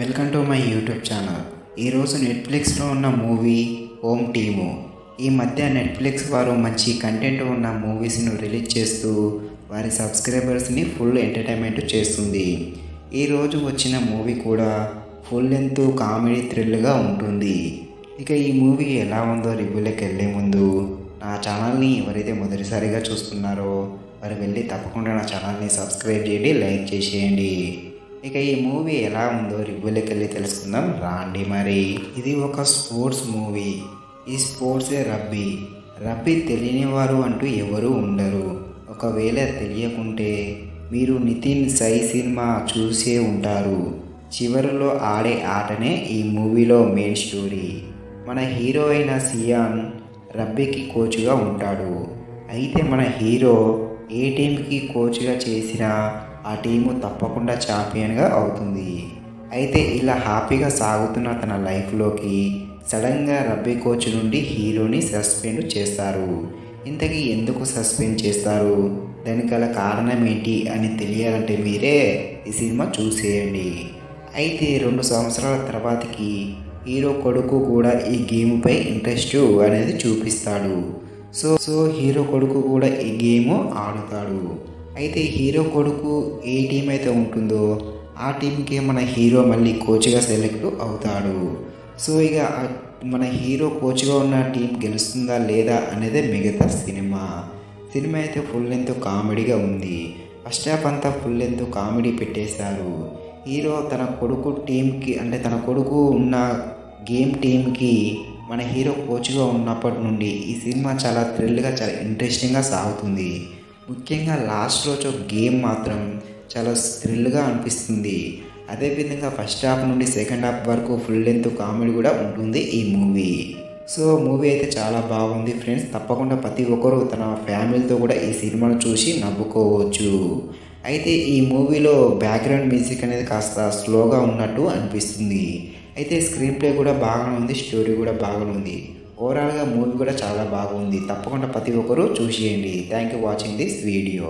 Welcome to my YouTube channel ఈరోజు నెట్ఫ్లిక్స్లో ఉన్న మూవీ హోమ్ టీము ఈ మధ్య నెట్ఫ్లిక్స్ వారు మంచి కంటెంట్ ఉన్న మూవీస్ను రిలీజ్ చేస్తూ వారి సబ్స్క్రైబర్స్ని ఫుల్ ఎంటర్టైన్మెంట్ చేస్తుంది. ఈరోజు వచ్చిన మూవీ కూడా ఫుల్ లెంత్ కామెడీ థ్రిల్గా ఉంటుంది. ఇక ఈ మూవీ ఎలా ఉందో రివ్యూలోకి వెళ్ళే ముందు నా ఛానల్ని ఎవరైతే మొదటిసారిగా చూస్తున్నారో వారు వెళ్ళి తప్పకుండా నా ఛానల్ని సబ్స్క్రైబ్ చేయండి లైక్ చేసేయండి. ఇక ఈ మూవీ ఎలా ఉందో రివ్యూలోకి వెళ్ళి తెలుసుకుందాం. రాండి మరి. ఇది ఒక స్పోర్ట్స్ మూవీ. ఈ స్పోర్ట్సే రబ్బీ. రబ్బీ తెలియని వారు అంటూ ఎవరూ ఉండరు. ఒకవేళ తెలియకుంటే మీరు నితిన్ సై సినిమా చూసే ఉంటారు. చివరిలో ఆడే ఆటనే ఈ మూవీలో మెయిన్ స్టోరీ. మన హీరో అయిన సియాన్ రబ్బీకి కోచ్గా ఉంటాడు. అయితే మన హీరో ఏ టీంకి కోచ్గా చేసినా ఆ టీము తప్పకుండా ఛాంపియన్గా అవుతుంది. అయితే ఇలా హ్యాపీగా సాగుతున్న తన లైఫ్లోకి సడన్గా రబ్బీ కోచ్ నుండి హీరోని సస్పెండ్ చేస్తారు. ఇంతకీ ఎందుకు సస్పెండ్ చేస్తారు? దానికి గల కారణం ఏంటి అని తెలియాలంటే మీరే ఈ సినిమా చూసేయండి. అయితే రెండు సంవత్సరాల తర్వాతకి హీరో కొడుకు కూడా ఈ గేమ్పై ఇంట్రెస్ట్ అనేది చూపిస్తాడు. సో సో హీరో కొడుకు కూడా ఈ గేమ్ ఆడుతాడు. అయితే హీరో కొడుకు ఏ టీం అయితే ఉంటుందో ఆ టీంకి మన హీరో మళ్ళీ కోచ్గా సెలెక్ట్ అవుతాడు. సో ఇక మన హీరో కోచ్గా ఉన్న టీం గెలుస్తుందా లేదా అనేది మిగతా సినిమా. సినిమా అయితే ఫుల్ లెంత్ కామెడీగా ఉంది. ఫస్ట్ హాఫ్ అంతా ఫుల్ లెంత్ కామెడీ పెట్టేశారు. హీరో తన కొడుకు టీంకి అంటే తన కొడుకు ఉన్న గేమ్ టీంకి మన హీరో కోచ్గా ఉన్నప్పటి నుండి ఈ సినిమా చాలా థ్రిల్గా చాలా ఇంట్రెస్టింగ్గా సాగుతుంది. ముఖ్యంగా లాస్ట్ రోజు గేమ్ మాత్రం చాలా థ్రిల్గా అనిపిస్తుంది. అదేవిధంగా ఫస్ట్ హాఫ్ నుండి సెకండ్ హాఫ్ వరకు ఫుల్ లెంత్ కామెడీ కూడా ఉంటుంది ఈ మూవీ. సో మూవీ అయితే చాలా బాగుంది ఫ్రెండ్స్. తప్పకుండా ప్రతి ఒక్కరూ తన ఫ్యామిలీతో కూడా ఈ సినిమాను చూసి నవ్వుకోవచ్చు. అయితే ఈ మూవీలో బ్యాక్గ్రౌండ్ మ్యూజిక్ అనేది కాస్త స్లోగా ఉన్నట్టు అనిపిస్తుంది. అయితే స్క్రీన్ ప్లే కూడా బాగానే ఉంది స్టోరీ కూడా బాగానే ఉంది. ఓవరాల్గా మూవీ కూడా చాలా బాగుంది. తప్పకుండా ప్రతి ఒక్కరూ చూసేయండి. Thank you watching this video